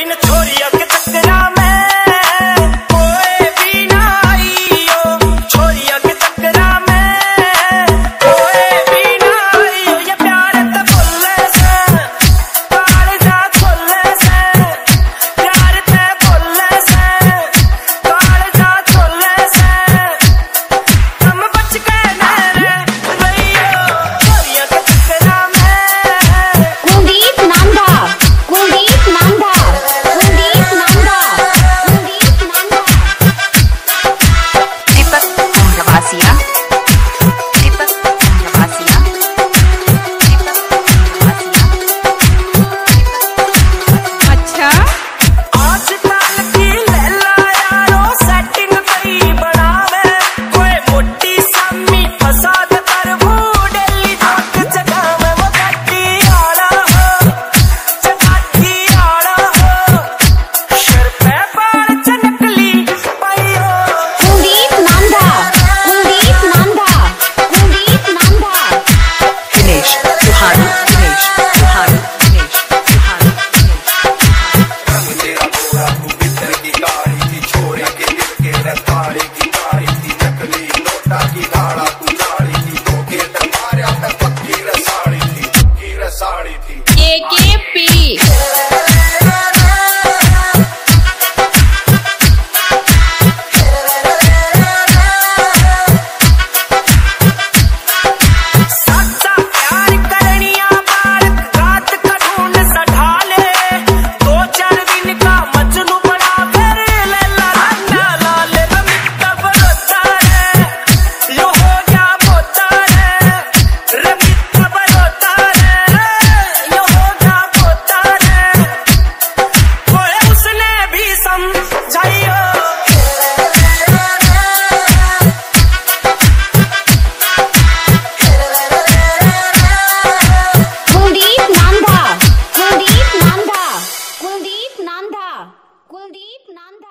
इन छोरिया Asia. के P 难的